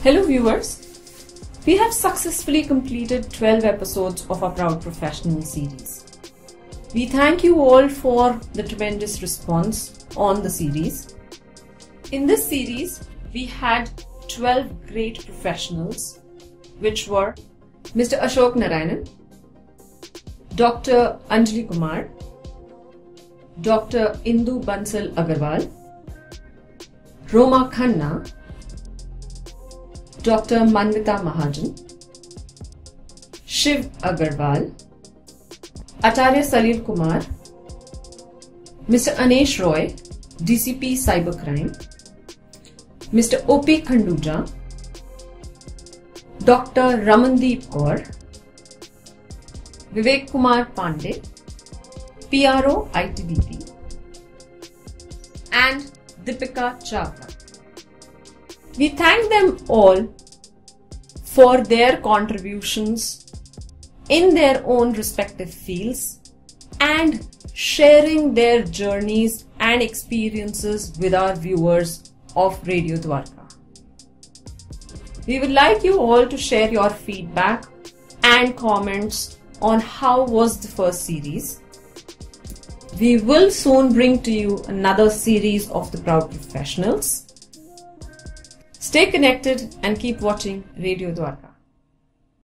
Hello viewers. We have successfully completed 12 episodes of our Proud Professional series. We thank you all for the tremendous response on the series. In this series, we had 12 great professionals, which were Mr. Ashok Narayanan, Dr. Anjali Kumar, Dr. Indu Bansal Agarwal, Roma Khanna, doctor Manyata Mahajan, Shiv Agarwal, Acharya Salil Kumar, mister Anesh Roy DCP cyber crime, mister OP Khanduja, doctor Ramandeep Kaur, Vivek Kumar Pandey PRO ITBP and Deepika Chawla. We thank them all for their contributions in their own respective fields and sharing their journeys and experiences with our viewers of Radio Dwarka. We would like you all to share your feedback and comments on how was the first series. We will soon bring to you another series of the Proud Professionals. Stay connected and keep watching Radio Dwarka.